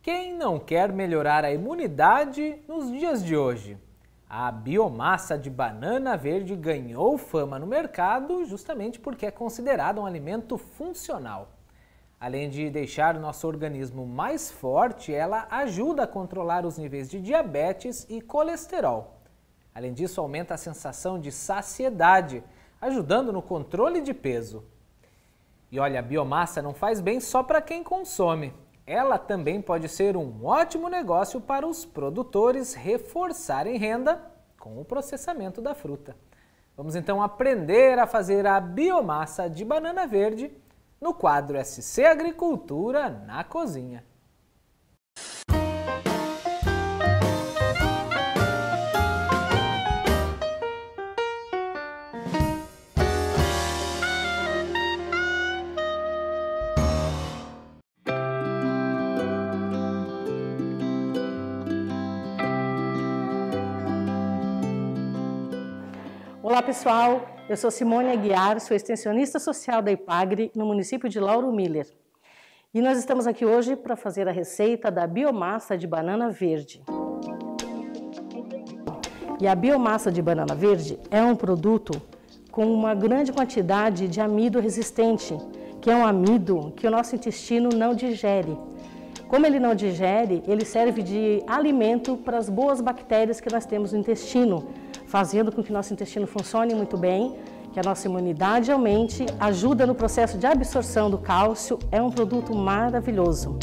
Quem não quer melhorar a imunidade nos dias de hoje? A biomassa de banana verde ganhou fama no mercado justamente porque é considerada um alimento funcional. Além de deixar o nosso organismo mais forte, ela ajuda a controlar os níveis de diabetes e colesterol. Além disso, aumenta a sensação de saciedade, ajudando no controle de peso. E olha, a biomassa não faz bem só para quem consome ela também pode ser um ótimo negócio para os produtores reforçarem renda com o processamento da fruta. Vamos então aprender a fazer a biomassa de banana verde no quadro SC Agricultura na Cozinha. Olá pessoal, eu sou Simone Aguiar, sou extensionista social da IPAGRE no município de Lauro Miller. E nós estamos aqui hoje para fazer a receita da biomassa de banana verde. E a biomassa de banana verde é um produto com uma grande quantidade de amido resistente, que é um amido que o nosso intestino não digere. Como ele não digere, ele serve de alimento para as boas bactérias que nós temos no intestino, fazendo com que nosso intestino funcione muito bem, que a nossa imunidade aumente, ajuda no processo de absorção do cálcio, é um produto maravilhoso.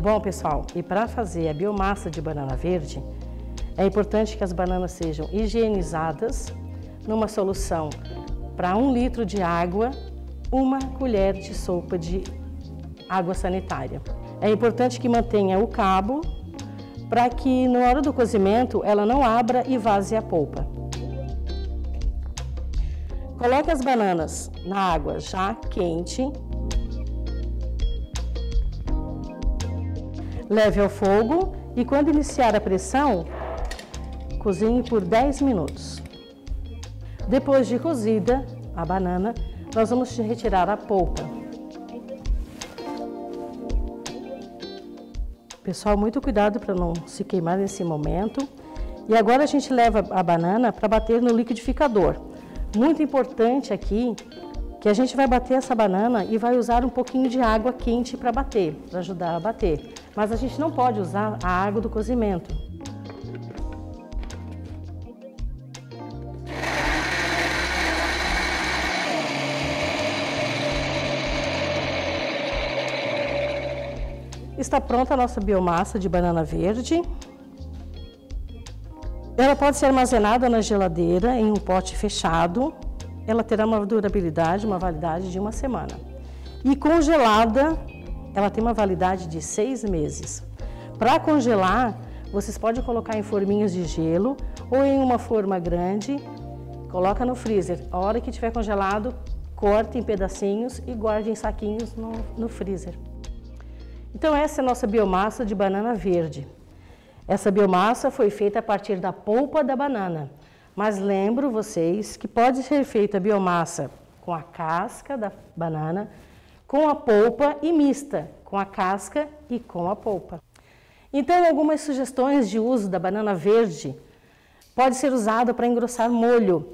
Bom, pessoal, e para fazer a biomassa de banana verde, é importante que as bananas sejam higienizadas numa solução para um litro de água, uma colher de sopa de água sanitária. É importante que mantenha o cabo para que na hora do cozimento ela não abra e vaze a polpa. Coloque as bananas na água já quente. Leve ao fogo e quando iniciar a pressão, cozinhe por 10 minutos. Depois de cozida a banana, nós vamos retirar a polpa. Pessoal, muito cuidado para não se queimar nesse momento. E agora a gente leva a banana para bater no liquidificador. Muito importante aqui que a gente vai bater essa banana e vai usar um pouquinho de água quente para bater, para ajudar a bater. Mas a gente não pode usar a água do cozimento. Está pronta a nossa biomassa de banana verde. Ela pode ser armazenada na geladeira em um pote fechado. Ela terá uma durabilidade, uma validade de uma semana. E congelada, ela tem uma validade de seis meses. Para congelar, vocês podem colocar em forminhos de gelo ou em uma forma grande, coloca no freezer. A hora que tiver congelado, corte em pedacinhos e guarde em saquinhos no, no freezer. Então essa é a nossa biomassa de banana verde. Essa biomassa foi feita a partir da polpa da banana. Mas lembro vocês que pode ser feita a biomassa com a casca da banana, com a polpa e mista, com a casca e com a polpa. Então, algumas sugestões de uso da banana verde pode ser usada para engrossar molho.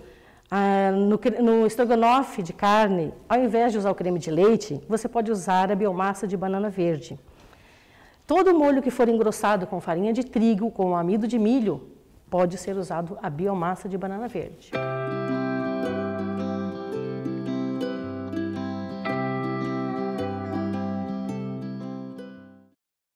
Ah, no, no estrogonofe de carne, ao invés de usar o creme de leite, você pode usar a biomassa de banana verde. Todo molho que for engrossado com farinha de trigo, com amido de milho, pode ser usado a biomassa de banana verde.